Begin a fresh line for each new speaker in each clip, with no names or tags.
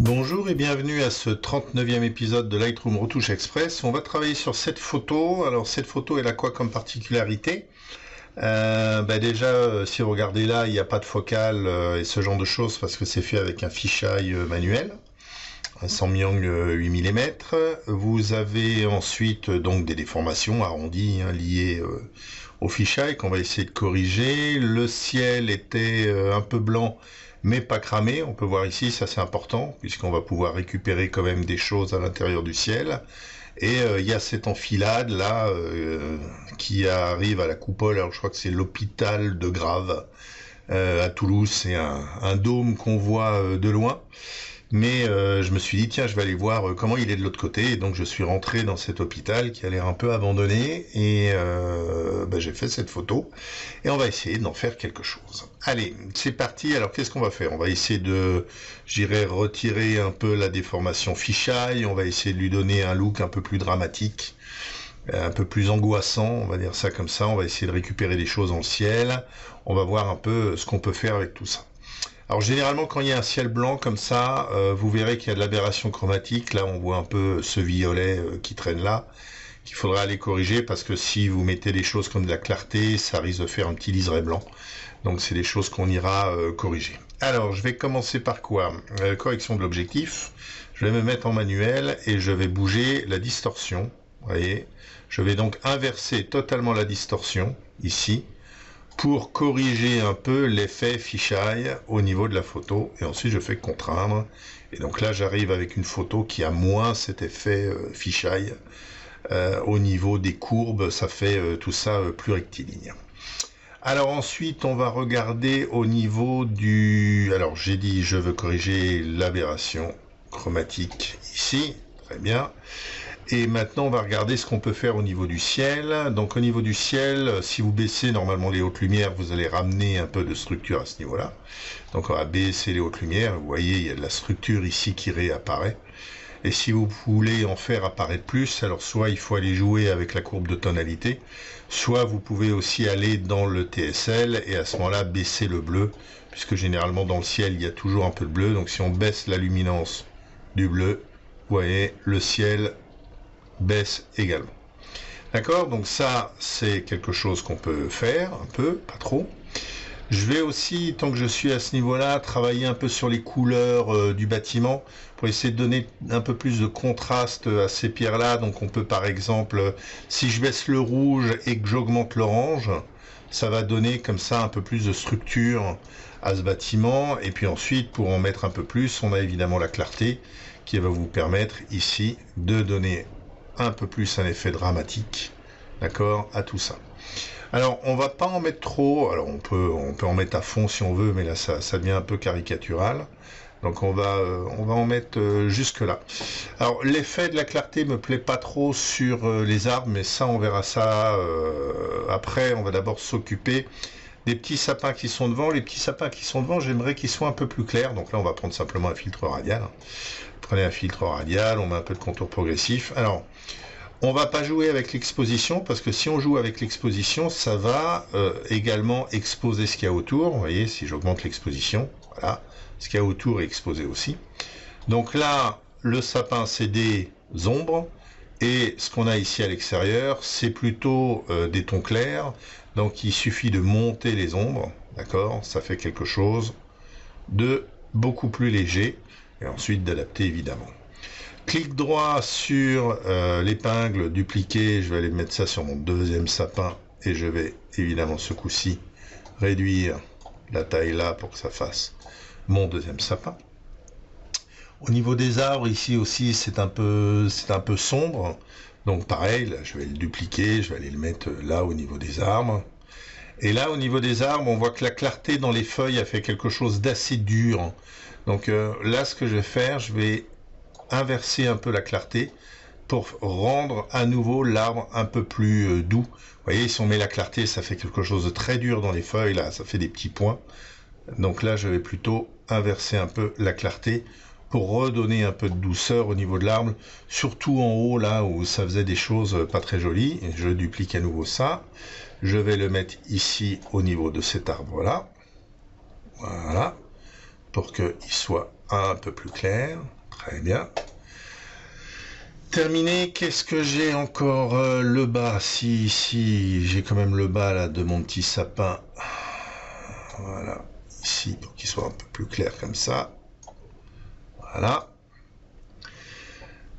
Bonjour et bienvenue à ce 39e épisode de Lightroom Retouche Express. On va travailler sur cette photo. Alors cette photo, elle a quoi comme particularité? Euh, bah Déjà, euh, si vous regardez là, il n'y a pas de focale euh, et ce genre de choses parce que c'est fait avec un fisheye manuel. Un Samyang 8 mm. Vous avez ensuite donc des déformations arrondies hein, liées au fisheye qu'on va essayer de corriger. Le ciel était un peu blanc mais pas cramé. On peut voir ici, ça c'est important, puisqu'on va pouvoir récupérer quand même des choses à l'intérieur du ciel. Et euh, il y a cette enfilade là euh, qui arrive à la coupole. Alors je crois que c'est l'hôpital de Grave euh, à Toulouse. C'est un, dôme qu'on voit de loin. Mais euh, je me suis dit, tiens, je vais aller voir euh, comment il est de l'autre côté. Et donc, je suis rentré dans cet hôpital qui a l'air un peu abandonné. Et euh, bah, j'ai fait cette photo. Et on va essayer d'en faire quelque chose. Allez, c'est parti. Alors, qu'est-ce qu'on va faire? On va essayer de, j'irai retirer un peu la déformation fisheye. On va essayer de lui donner un look un peu plus dramatique un peu plus angoissant, on va dire ça comme ça. On va essayer de récupérer des choses dans le ciel. On va voir un peu ce qu'on peut faire avec tout ça. Alors généralement quand il y a un ciel blanc comme ça, euh, vous verrez qu'il y a de l'aberration chromatique. Là on voit un peu ce violet euh, qui traîne là, qu'il faudra aller corriger parce que si vous mettez des choses comme de la clarté, ça risque de faire un petit liseré blanc. Donc c'est des choses qu'on ira euh, corriger. Alors je vais commencer par quoi? Correction de l'objectif. Je vais me mettre en manuel et je vais bouger la distorsion. Vous voyez? Je vais donc inverser totalement la distorsion ici pour corriger un peu l'effet fisheye au niveau de la photo et ensuite je fais contraindre. Et donc là j'arrive avec une photo qui a moins cet effet euh, euh, au niveau des courbes ça fait euh, tout ça plus rectiligne. Alors ensuite on va regarder au niveau du alors j'ai dit je veux corriger l'aberration chromatique ici. Très bien et maintenant, on va regarder ce qu'on peut faire au niveau du ciel. Donc au niveau du ciel, si vous baissez normalement les hautes lumières, vous allez ramener un peu de structure à ce niveau-là. Donc on va baisser les hautes lumières. Vous voyez, il y a de la structure ici qui réapparaît. Et si vous voulez en faire apparaître plus, alors soit il faut aller jouer avec la courbe de tonalité, soit vous pouvez aussi aller dans le TSL et à ce moment-là baisser le bleu, puisque généralement dans le ciel il y a toujours un peu de bleu. Donc si on baisse la luminance du bleu, vous voyez, le ciel baisse également. D'accord? Donc ça, c'est quelque chose qu'on peut faire, un peu, pas trop. Je vais aussi, tant que je suis à ce niveau-là, travailler un peu sur les couleurs euh, du bâtiment pour essayer de donner un peu plus de contraste à ces pierres-là. Donc on peut par exemple, si je baisse le rouge et que j'augmente l'orange, ça va donner comme ça un peu plus de structure à ce bâtiment. Et puis ensuite, pour en mettre un peu plus, on a évidemment la clarté qui va vous permettre ici de donner un peu plus un effet dramatique, d'accord, à tout ça. Alors, on va pas en mettre trop. Alors, on peut, on peut en mettre à fond si on veut, mais là, ça, ça devient un peu caricatural. Donc, on va, euh, on va en mettre euh, jusque là. Alors, l'effet de la clarté me plaît pas trop sur euh, les arbres, mais ça, on verra ça après. On va d'abord s'occuper des petits sapins qui sont devant. Les petits sapins qui sont devant, j'aimerais qu'ils soient un peu plus clairs. Donc là, on va prendre simplement un filtre radial. Prenez un filtre radial, on met un peu de contour progressif. Alors, on va pas jouer avec l'exposition parce que si on joue avec l'exposition, ça va euh, également exposer ce qu'il y a autour. Vous voyez, si j'augmente l'exposition, voilà, ce qu'il y a autour est exposé aussi. Donc là, le sapin, c'est des ombres. Et ce qu'on a ici à l'extérieur, c'est plutôt euh, des tons clairs. Donc il suffit de monter les ombres, d'accord? Ça fait quelque chose de beaucoup plus léger. Et ensuite d'adapter évidemment clic droit sur euh, l'épingle, dupliquer, je vais aller mettre ça sur mon deuxième sapin et je vais évidemment ce coup-ci réduire la taille là pour que ça fasse mon deuxième sapin. Au niveau des arbres, ici aussi, c'est un peu, c'est un peu sombre. Donc pareil, là, je vais le dupliquer, je vais aller le mettre là au niveau des arbres. Et là, au niveau des arbres, on voit que la clarté dans les feuilles a fait quelque chose d'assez dur. Donc euh, là, ce que je vais faire, je vais inverser un peu la clarté pour rendre à nouveau l'arbre un peu plus euh, doux. Vous voyez, si on met la clarté, ça fait quelque chose de très dur dans les feuilles, là, ça fait des petits points. Donc là, je vais plutôt inverser un peu la clarté pour redonner un peu de douceur au niveau de l'arbre, surtout en haut, là, où ça faisait des choses pas très jolies. Je duplique à nouveau ça. Je vais le mettre ici au niveau de cet arbre-là. Voilà. Pour qu'il soit un peu plus clair. Très bien. Terminé, qu'est-ce que j'ai encore euh, Le bas, si, si, j'ai quand même le bas là de mon petit sapin. Voilà, ici, pour qu'il soit un peu plus clair comme ça. Voilà.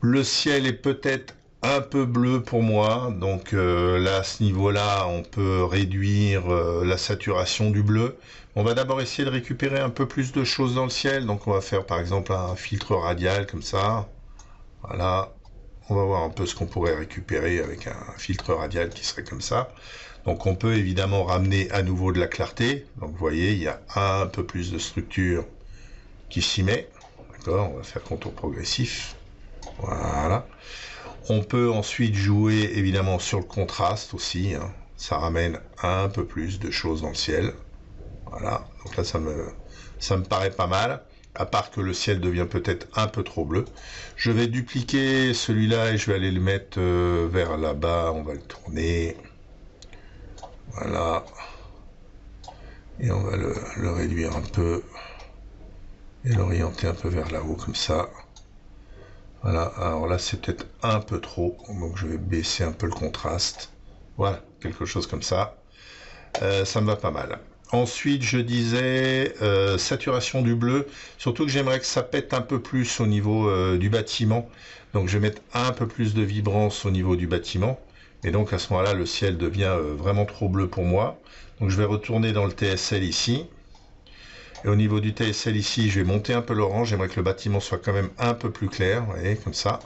Le ciel est peut-être un peu bleu pour moi, donc euh, là, à ce niveau-là, on peut réduire euh, la saturation du bleu. On va d'abord essayer de récupérer un peu plus de choses dans le ciel, donc on va faire par exemple un filtre radial comme ça. Voilà, on va voir un peu ce qu'on pourrait récupérer avec un filtre radial qui serait comme ça. Donc on peut évidemment ramener à nouveau de la clarté. Donc vous voyez, il y a un peu plus de structure qui s'y met. D'accord On va faire contour progressif. Voilà. On peut ensuite jouer évidemment sur le contraste aussi. Hein. Ça ramène un peu plus de choses dans le ciel. Voilà. Donc là, ça me, ça me paraît pas mal à part que le ciel devient peut-être un peu trop bleu. Je vais dupliquer celui-là et je vais aller le mettre euh, vers là-bas. On va le tourner. Voilà. Et on va le, réduire un peu. Et l'orienter un peu vers là-haut, comme ça. Voilà. Alors là, c'est peut-être un peu trop. Donc je vais baisser un peu le contraste. Voilà. Quelque chose comme ça. Euh, ça me va pas mal. Ensuite, je disais euh, saturation du bleu, surtout que j'aimerais que ça pète un peu plus au niveau euh, du bâtiment. Donc je vais mettre un peu plus de vibrance au niveau du bâtiment. Et donc à ce moment-là, le ciel devient vraiment trop bleu pour moi. Donc je vais retourner dans le TSL ici. Et au niveau du TSL ici, je vais monter un peu l'orange. J'aimerais que le bâtiment soit quand même un peu plus clair, vous comme ça.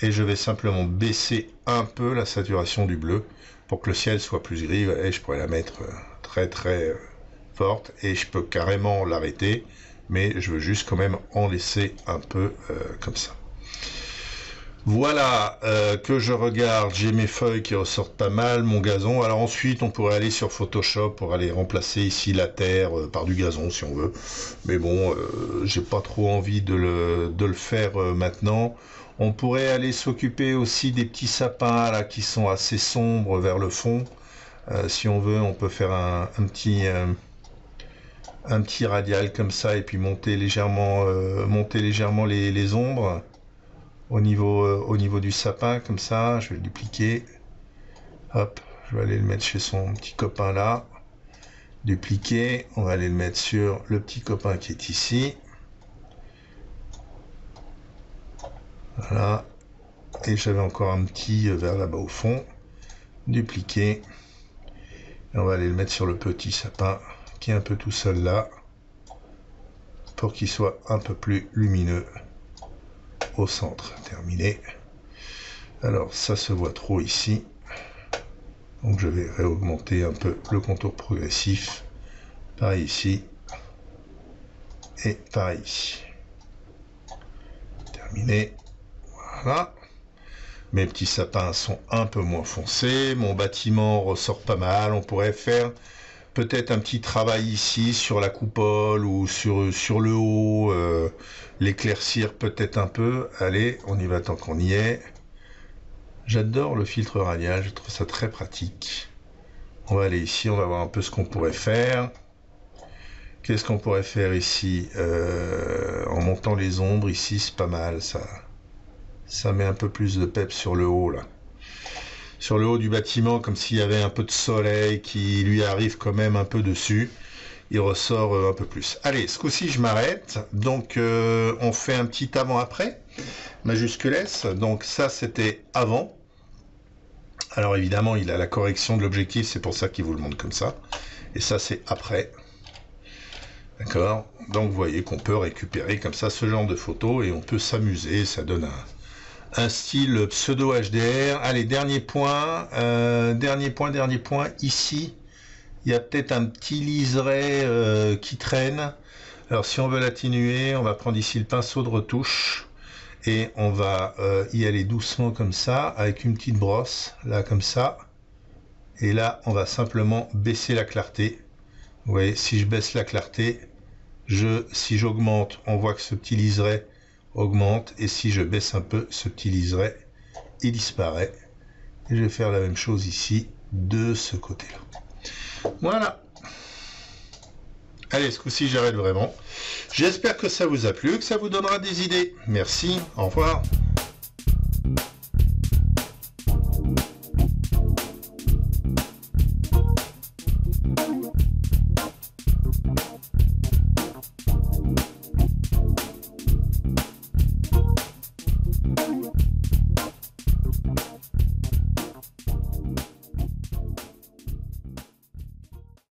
Et je vais simplement baisser un peu la saturation du bleu pour que le ciel soit plus gris. Et je pourrais la mettre très très forte et je peux carrément l'arrêter, mais je veux juste quand même en laisser un peu euh, comme ça. Voilà euh, que je regarde, j'ai mes feuilles qui ressortent pas mal, mon gazon. Alors ensuite, on pourrait aller sur Photoshop pour aller remplacer ici la terre euh, par du gazon si on veut. Mais bon, j'ai pas trop envie de le, faire maintenant. On pourrait aller s'occuper aussi des petits sapins là qui sont assez sombres vers le fond. si on veut, on peut faire un, petit radial comme ça et puis monter légèrement, euh, monter légèrement les, ombres au niveau, euh, au niveau du sapin comme ça. Je vais le dupliquer. Hop, je vais aller le mettre chez son petit copain là. Dupliquer. On va aller le mettre sur le petit copain qui est ici. Voilà. Et j'avais encore un petit vers là-bas au fond. Dupliquer. Et on va aller le mettre sur le petit sapin qui est un peu tout seul là pour qu'il soit un peu plus lumineux au centre. Terminé. Alors ça se voit trop ici. Donc je vais réaugmenter un peu le contour progressif. Par ici. Et par ici. Terminé. Voilà. Mes petits sapins sont un peu moins foncés. Mon bâtiment ressort pas mal. On pourrait faire peut-être un petit travail ici sur la coupole ou sur, le haut, euh, l'éclaircir peut-être un peu. Allez, on y va tant qu'on y est. J'adore le filtre radial, je trouve ça très pratique. On va aller ici, on va voir un peu ce qu'on pourrait faire. Qu'est-ce qu'on pourrait faire ici euh, En montant les ombres, ici c'est pas mal ça. Ça met un peu plus de pep sur le haut là sur le haut du bâtiment, comme s'il y avait un peu de soleil qui lui arrive quand même un peu dessus. Il ressort euh, un peu plus. Allez, ce coup-ci, je m'arrête. Donc, euh, on fait un petit avant-après, majuscule S. Donc, ça, c'était avant. Alors, évidemment, il a la correction de l'objectif, c'est pour ça qu'il vous le montre comme ça. Et ça, c'est après. D'accord? Donc, vous voyez qu'on peut récupérer comme ça ce genre de photos et on peut s'amuser. Ça donne un, un style pseudo HDR. Allez, dernier point, euh, dernier point, dernier point. Ici, il y a peut-être un petit liseré euh, qui traîne. Alors si on veut l'atténuer, on va prendre ici le pinceau de retouche et on va euh, y aller doucement comme ça, avec une petite brosse, là comme ça. Et là, on va simplement baisser la clarté. Vous voyez, si je baisse la clarté, je, si j'augmente, on voit que ce petit liseré augmente et si je baisse un peu ce petit liseré il disparaît et je vais faire la même chose ici de ce côté là voilà Allez, ce coup-ci, j'arrête vraiment. J'espère que ça vous a plu, que ça vous donnera des idées. Merci, au revoir.